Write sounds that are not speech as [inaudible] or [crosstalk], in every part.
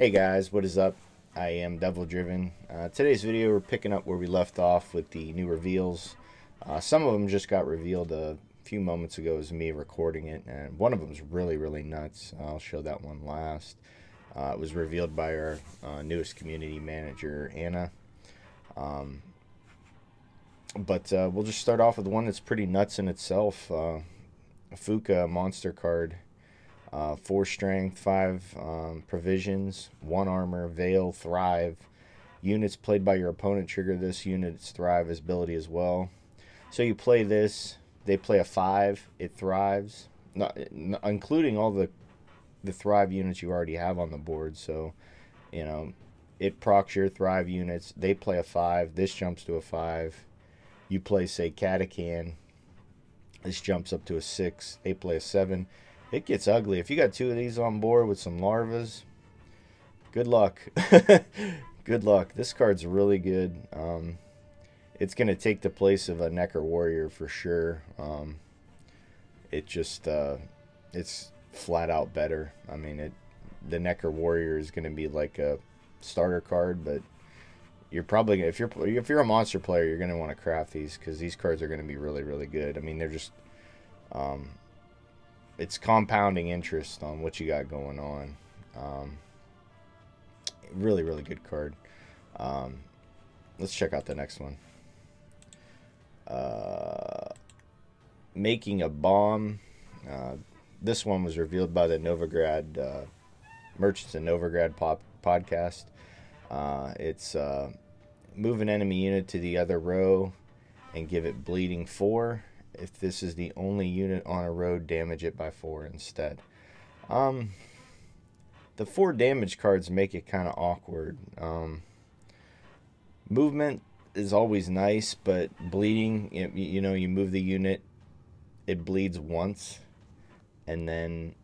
Hey guys, what is up? I am Devil Driven. Uh, today's video, we're picking up where we left off with the new reveals. Uh, some of them just got revealed a few moments ago as me recording it, and one of them is really, really nuts. I'll show that one last. Uh, it was revealed by our uh, newest community manager, Anna. Um, but uh, we'll just start off with one that's pretty nuts in itself. Uh, Fuka monster card. Uh, four strength, five um, provisions, one armor, veil, thrive. Units played by your opponent trigger this unit's thrive ability as well. So you play this, they play a five, it thrives, not, including all the the thrive units you already have on the board. So, you know, it procs your thrive units. They play a five. This jumps to a five. You play say Katakan. This jumps up to a six. They play a seven it gets ugly. If you got two of these on board with some larvas, good luck. [laughs] good luck. This card's really good. Um, it's going to take the place of a Necker Warrior for sure. Um, it just, uh, it's flat out better. I mean, it the Necker Warrior is going to be like a starter card, but you're probably if you're if you're a monster player, you're going to want to craft these because these cards are going to be really really good. I mean, they're just um, it's compounding interest on what you got going on. Um, really, really good card. Um, let's check out the next one. Uh, making a bomb. Uh, this one was revealed by the Novigrad uh, Merchants of Novigrad pop podcast. Uh, it's uh, move an enemy unit to the other row and give it bleeding four if this is the only unit on a road, damage it by four instead. Um, the four damage cards make it kind of awkward. Um, movement is always nice, but bleeding, you, you know, you move the unit, it bleeds once, and then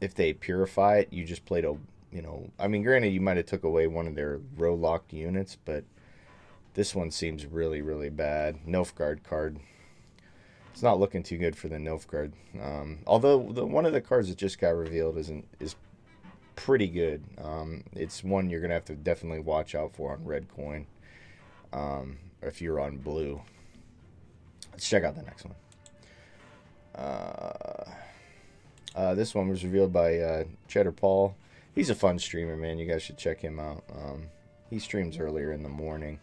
if they purify it, you just played a, you know, I mean, granted, you might have took away one of their row locked units, but this one seems really, really bad. Nilfgaard card. It's not looking too good for the Nilfgaard. Um, although the, one of the cards that just got revealed isn't is pretty good. Um, it's one you're gonna have to definitely watch out for on red coin. Um, if you're on blue. Let's check out the next one. Uh, uh, this one was revealed by uh, Cheddar Paul. He's a fun streamer, man. You guys should check him out. Um, he streams earlier in the morning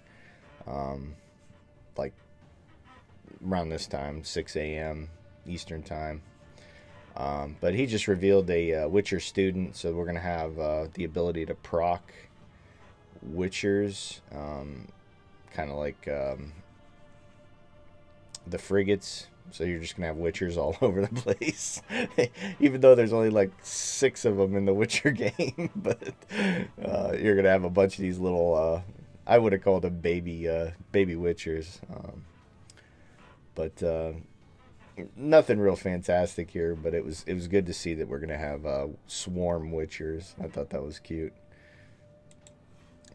um, like around this time, 6 a.m. Eastern time. Um, but he just revealed a uh, Witcher student, so we're going to have uh, the ability to proc Witchers, um, kind of like um, the frigates. So you're just going to have Witchers all [laughs] over the place. [laughs] Even though there's only like six of them in the Witcher [laughs] game. but uh, you're going to have a bunch of these little uh, I would have called them baby uh, baby witchers. Um, but uh, nothing real fantastic here. But it was it was good to see that we're gonna have uh, swarm witchers. I thought that was cute.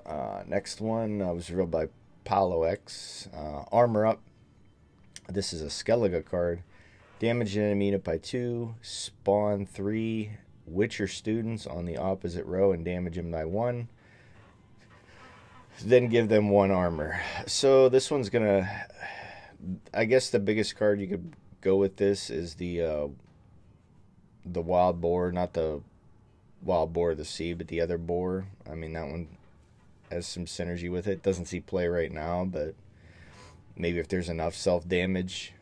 Uh, next one uh, was revealed by Paulo X. Uh, armor up. This is a Skellige card. Damage an enemy by two. Spawn three Witcher students on the opposite row and damage them by one then give them one armor. So this one's gonna. I guess the biggest card you could go with this is the uh, the wild boar, not the wild boar of the sea, but the other boar. I mean that one has some synergy with it. Doesn't see play right now, but maybe if there's enough self damage,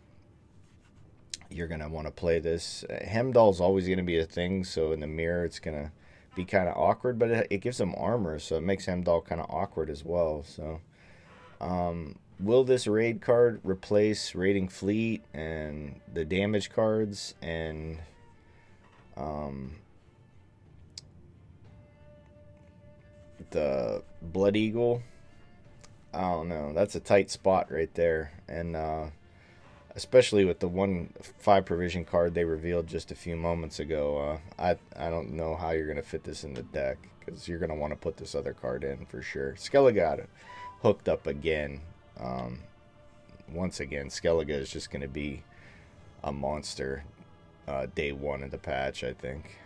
you're gonna want to play this. Heimdall's always gonna be a thing, so in the mirror it's gonna be kind of awkward, but it, it, gives him armor, so it makes Heimdall kind of awkward as well. So, um, will this raid card replace raiding fleet and the damage cards and um, the blood eagle? I don't know. That's a tight spot right there, and uh, especially with the one five provision card they revealed just a few moments ago. Uh, I I don't know how you're gonna fit this in the deck because you're gonna want to put this other card in for sure. Skellige got it hooked up again. Um, once again, Skellige is just gonna be a monster uh, day one of the patch, I think.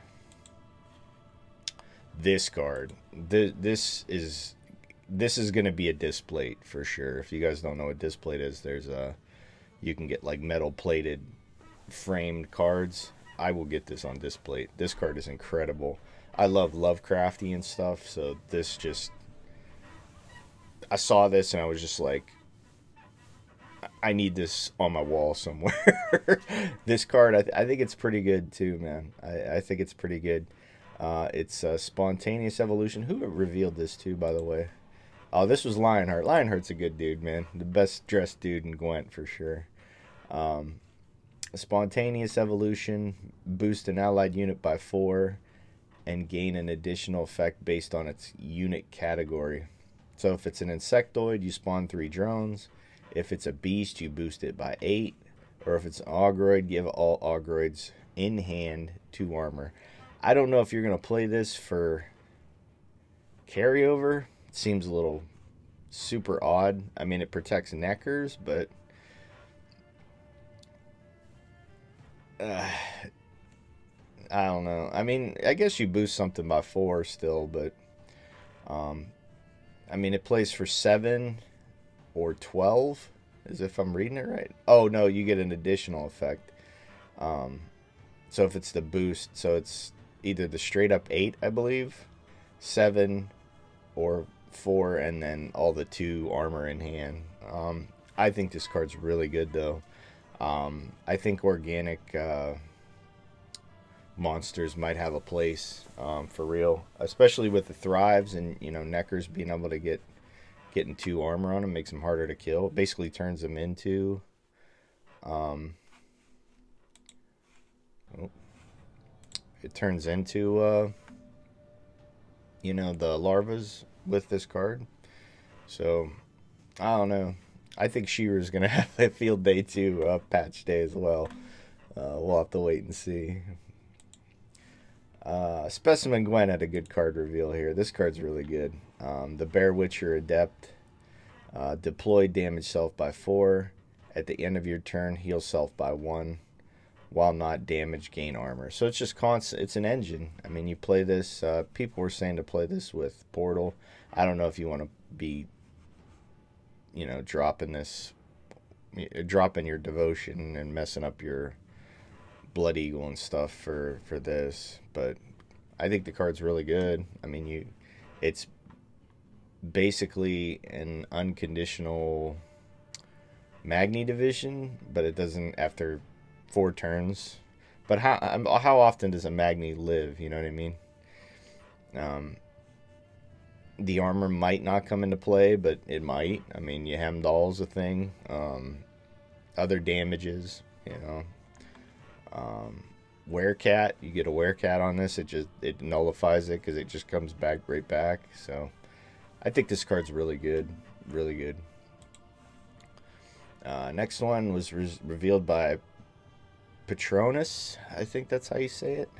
this card. Th- this is this is gonna be a displate for sure. If you guys don't know what displate is, there's a you can get like metal plated framed cards. I will get this on displate. This card is incredible. I love Lovecrafty and stuff, so this just I saw this and I was just like I need this on my wall somewhere. [laughs] this card, I, th- I, think it's pretty good too, man. I, I think it's pretty good. Uh, it's uh, Spontaneous Evolution. Who revealed this to, by the way? Oh, this was Lionheart. Lionheart's a good dude, man. The best dressed dude in Gwent for sure. Um, spontaneous Evolution. Boost an allied unit by four and gain an additional effect based on its unit category. So if it's an insectoid, you spawn three drones. If it's a beast, you boost it by eight. Or if it's an ogroid, give all ogroids in hand two armor. I don't know if you're going to play this for carryover. Seems a little super odd. I mean, it protects neckers, but. Uh, I don't know. I mean, I guess you boost something by four still, but. Um, I mean, it plays for seven or 12, as if I'm reading it right. Oh, no, you get an additional effect. Um, so if it's the boost, so it's either the straight up 8, I believe, 7, or 4, and then all the 2 armor in hand. Um, I think this card's really good, though. Um, I think organic uh, monsters might have a place um, for real, especially with the thrives and you know neckers being able to get getting two armor on them makes them harder to kill. basically turns them into um oh, it turns into uh you know the larvas with this card. So I don't know. I think Shearer's gonna [laughs] have a field day too, uh, patch day as well. Uh, we'll have to wait and see. Uh, Specimen Gwent had a good card reveal here. This card's really good. Um, the Bear Witcher Adept. Uh, deploy damage self by 4. At the end of your turn, heal self by 1. While not damage, gain armor. So it's just constant. It's an engine. I mean, you play this. Uh, people were saying to play this with Portal. I don't know if you want to be, you know, dropping this, dropping your devotion and messing up your Blood Eagle and stuff for for this, but I think the card's really good. I mean, you, it's basically an unconditional Magne division, but it doesn't after four turns. But how um, how often does a Magne live? You know what I mean? Um, the armor might not come into play, but it might. I mean, you Heimdall's a thing. Um, other damages, you know. Um, Werecat, you get a Werecat on this, it just it nullifies it because it just comes back right back. So I think this card's really good, really good. Uh, next one was re revealed by Patronus. I think that's how you say it.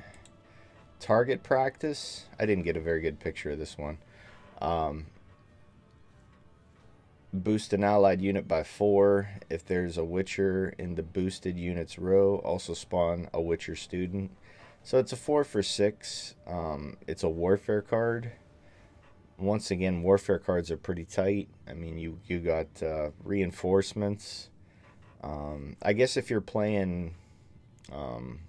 Target practice. I didn't get a very good picture of this one. Um, Boost an allied unit by four. If there's a Witcher in the boosted units row, also spawn a Witcher student. So it's a four for six. Um, it's a warfare card. Once again, warfare cards are pretty tight. I mean, you you got uh, reinforcements. Um, I guess if you're playing um,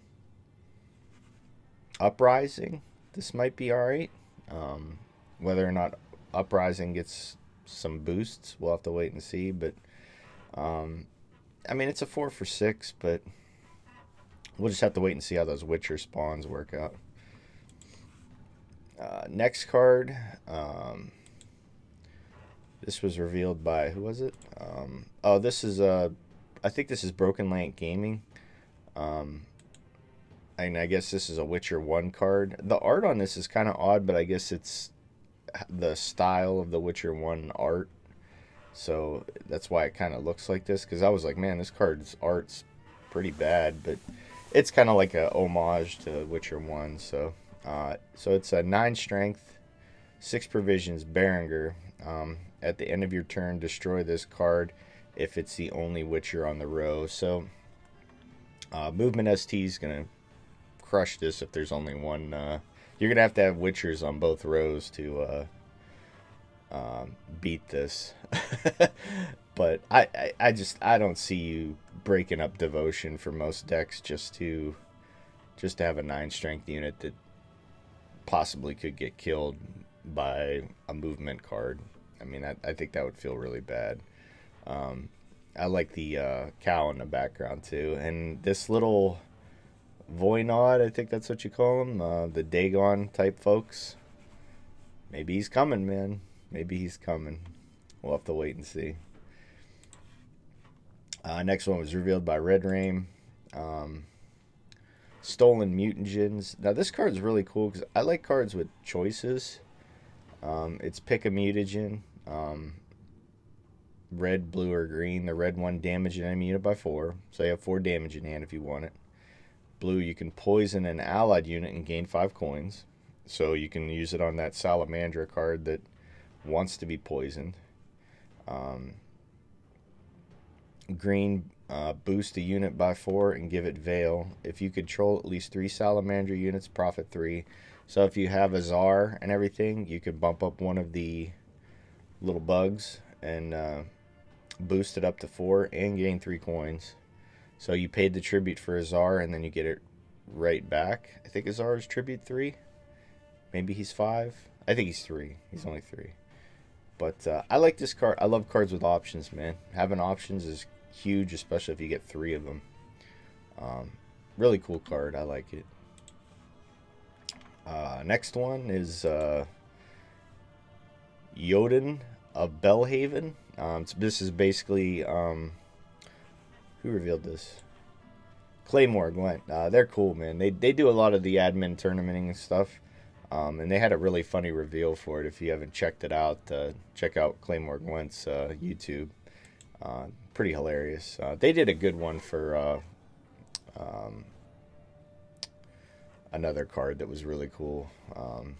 Uprising, this might be alright. Um, whether or not Uprising gets some boosts. We'll have to wait and see. But um, I mean, it's a four for six, but we'll just have to wait and see how those Witcher spawns work out. Uh, next card. Um, this was revealed by who was it? Um, oh, this is uh, I think this is Broken Lance Gaming. Um, and I guess this is a Witcher one card. The art on this is kind of odd, but I guess it's the style of the Witcher 1 art. So that's why it kind of looks like this. Because I was like, man, this card's art's pretty bad. But it's kind of like a homage to Witcher 1. So, uh, so it's a 9 strength, 6 provisions, Berengar. Um, at the end of your turn, destroy this card if it's the only Witcher on the row. So uh, movement ST is going to crush this if there's only one uh, You're gonna have to have Witchers on both rows to uh, um, beat this. [laughs] but I, I, I just I don't see you breaking up devotion for most decks just to just to have a nine strength unit that possibly could get killed by a movement card. I mean, I, I think that would feel really bad. Um, I like the uh, cow in the background too, and this little Voynod, I think that's what you call him, uh, the Dagon type folks. Maybe he's coming, man. Maybe he's coming. We'll have to wait and see. Uh, next one was revealed by Red Rain. Um, Stolen Mutagens. Now this card is really cool because I like cards with choices. Um, it's pick a mutagen. Um, red, blue, or green. The red one damage an enemy unit by four. So you have four damage in hand if you want it. Blue, you can poison an allied unit and gain five coins. So you can use it on that Salamandra card that wants to be poisoned. Um, green, uh, boost a unit by four and give it Veil. If you control at least three Salamandra units, profit three. So if you have Azar and everything, you can bump up one of the little bugs and uh, boost it up to four and gain three coins. So you paid the tribute for Azar and then you get it right back. I think Azar is tribute three. Maybe he's five. I think he's three. He's only three. But uh, I like this card. I love cards with options, man. Having options is huge, especially if you get three of them. Um, really cool card. I like it. Uh, next one is uh, Jotun of Belhaven. Um, so this is basically um, who revealed this? Claymore Gwent. Uh, they're cool, man. They they do a lot of the admin tournamenting and stuff. Um, and they had a really funny reveal for it. If you haven't checked it out, uh, check out Claymore Gwent's uh, YouTube. Uh, pretty hilarious. Uh, they did a good one for uh, um, another card that was really cool. Um,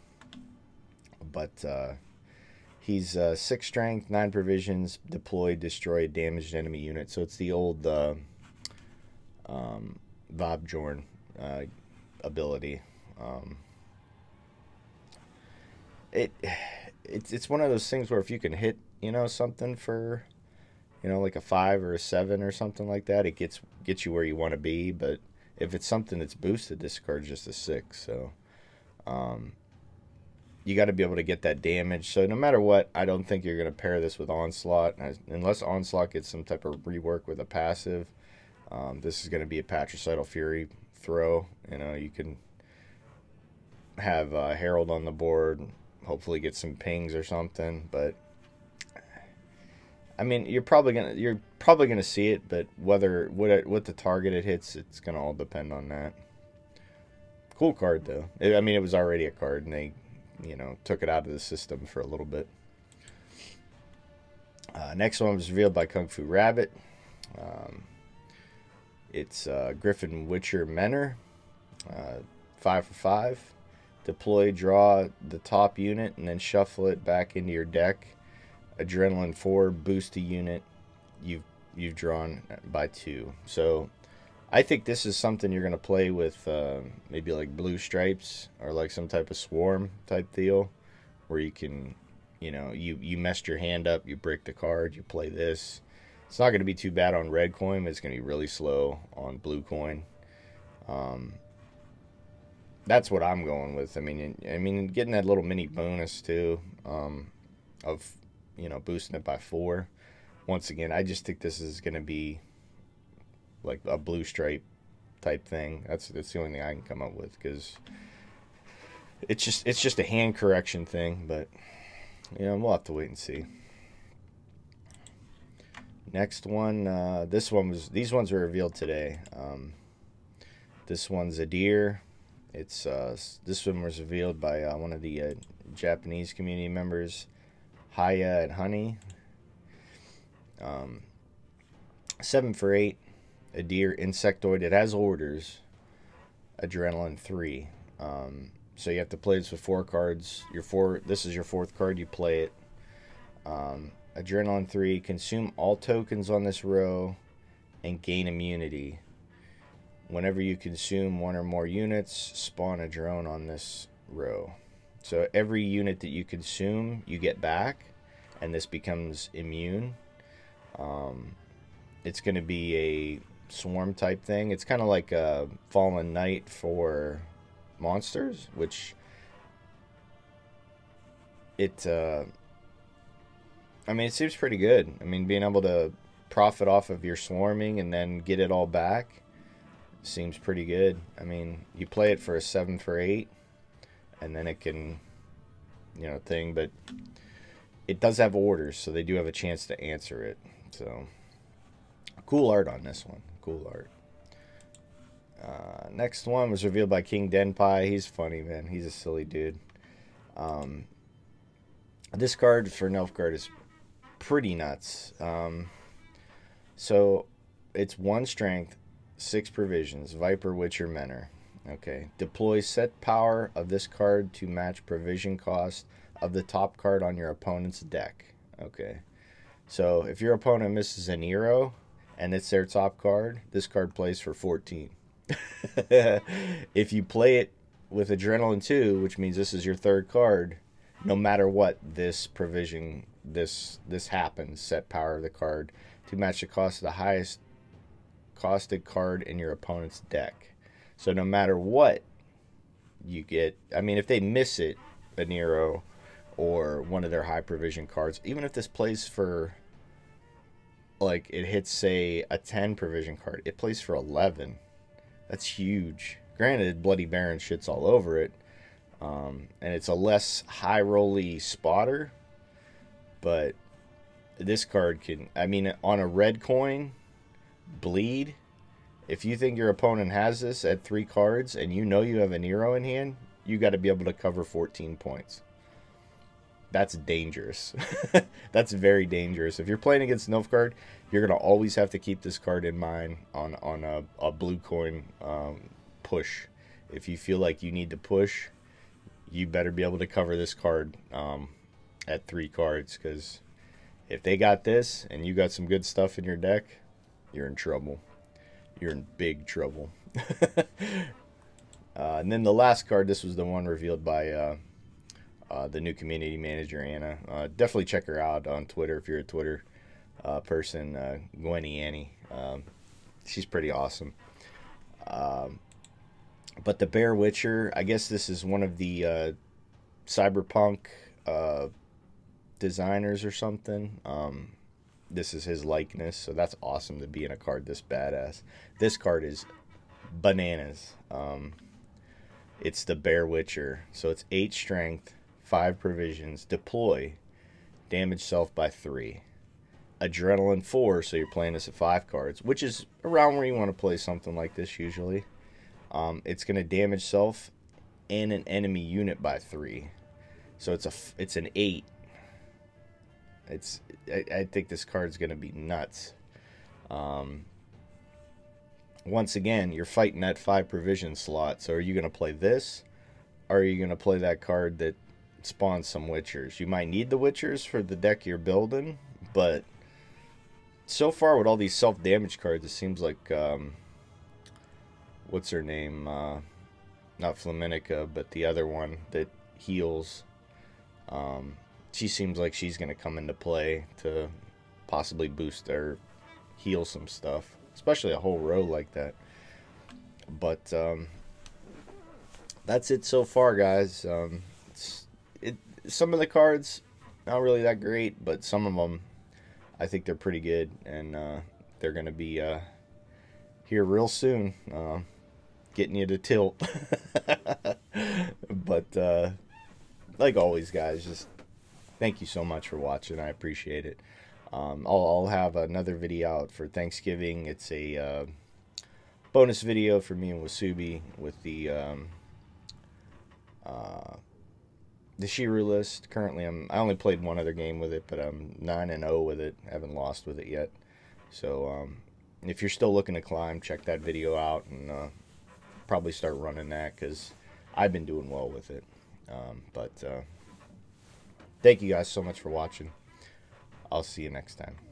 but uh, he's six strength, nine provisions, deployed, destroyed, damaged enemy unit. So it's the old um, Vabjorn ability. Um, it it's it's one of those things where if you can hit you know something for you know like a five or a seven or something like that, it gets gets you where you want to be. But if it's something that's boosted, this card's just a six. So um, you got to be able to get that damage. So no matter what, I don't think you're going to pair this with onslaught unless onslaught gets some type of rework with a passive. Um, this is going to be a patricidal fury throw. You know you can have uh, Herald on the board, hopefully get some pings or something. But I mean, you're probably gonna you're probably gonna see it, but whether what it, what the target it hits, it's gonna all depend on that. Cool card though. I mean, it was already a card, and they, you know, took it out of the system for a little bit. Uh, next one was revealed by Kung Fu Rabbit. Um, it's uh, Griffin Witcher Menor, uh, five for five deploy, draw the top unit, and then shuffle it back into your deck. Adrenaline 4, boost a unit you've, you've drawn by 2. So I think this is something you're going to play with uh, maybe like blue stripes or like some type of swarm type deal where you can, you know, you, you messed your hand up, you break the card, you play this. It's not going to be too bad on red coin, but it's going to be really slow on blue coin. Um, that's what I'm going with. I mean, I mean, getting that little mini bonus too, um, of you know boosting it by four. Once again, I just think this is going to be like a blue stripe type thing. That's that's the only thing I can come up with because it's just it's just a hand correction thing. But you know, we'll have to wait and see. Next one, uh, this one was these ones were revealed today. Um, this one's a deer it's uh, this one was revealed by uh, one of the uh, Japanese community members, Haya and Honey. Um, seven for eight, a deer insectoid. It has orders. Adrenaline three. Um, so you have to play this with four cards. Your four. This is your fourth card. You play it. Um, Adrenaline three. Consume all tokens on this row, and gain immunity. Whenever you consume one or more units, spawn a drone on this row. So every unit that you consume, you get back, and this becomes immune. Um, it's going to be a swarm type thing. It's kind of like a Fallen Knight for monsters, which it. Uh, I mean, it seems pretty good. I mean, being able to profit off of your swarming and then get it all back seems pretty good. I mean, you play it for a seven for eight, and then it can, you know, thing. But it does have orders, so they do have a chance to answer it. So cool art on this one. Cool art. Uh, next one was revealed by King Denpai. He's funny, man. He's a silly dude. Um, this card for Nilfgaard is pretty nuts. Um, so it's one strength, six provisions. Viper, Witcher, Mentor. Okay. Deploy set power of this card to match provision cost of the top card on your opponent's deck. Okay. So if your opponent misses an hero and it's their top card, this card plays for 14. [laughs] if you play it with Adrenaline 2, which means this is your third card, no matter what, this provision, this this happens, set power of the card to match the cost of the highest costed card in your opponent's deck. So no matter what you get, I mean, if they miss it, a Nero or one of their high provision cards, even if this plays for like it hits say a 10 provision card, it plays for 11. That's huge. Granted, Bloody Baron shits all over it. Um, and it's a less high rolly spotter, but this card can, I mean, on a red coin, bleed. If you think your opponent has this at three cards and you know you have a Nero in hand, you got to be able to cover 14 points. That's dangerous. [laughs] That's very dangerous. If you're playing against Nilfgaard, you're going to always have to keep this card in mind on, on a, a blue coin um, push. If you feel like you need to push, you better be able to cover this card um, at three cards because if they got this and you got some good stuff in your deck, you're in trouble. You're in big trouble. [laughs] uh, and then the last card, this was the one revealed by uh, uh, the new community manager, Anna. Uh, definitely check her out on Twitter if you're a Twitter uh, person, uh, Gwenny Annie. Um, she's pretty awesome. Um, but the Bear Witcher, I guess this is one of the uh, cyberpunk uh, designers or something. Um, this is his likeness, so that's awesome to be in a card this badass. This card is bananas. Um, it's the Bear Witcher, so it's eight strength, five provisions, deploy, damage self by three, adrenaline four. So you're playing this at five cards, which is around where you want to play something like this usually. Um, it's going to damage self and an enemy unit by three. So it's a it's an eight. It's I, I think this card's going to be nuts. Um, once again, you're fighting that five provision slot. So are you going to play this? Or are you going to play that card that spawns some Witchers? You might need the Witchers for the deck you're building, but so far with all these self damage cards, it seems like um, what's her name? Uh, not Flaminica, but the other one that heals. Um, she seems like she's going to come into play to possibly boost or heal some stuff, especially a whole row like that. But um, that's it so far, guys. Um, some of the cards not really that great, but some of them I think they're pretty good, and uh, they're to be uh, here real soon. Uh, getting you to tilt. [laughs] but uh, like always, guys, just thank you so much for watching. I appreciate it. Um, I'll, I'll, have another video out for Thanksgiving. It's a uh, bonus video for me and Wasubi with the um, uh, the Shiru list. Currently, I'm I only played one other game with it, but I'm nine and zero oh with it. haven't lost with it yet. So um, if you're still looking to climb, check that video out and uh, probably start running that because I've been doing well with it. Um, but uh, thank you guys so much for watching. I'll see you next time.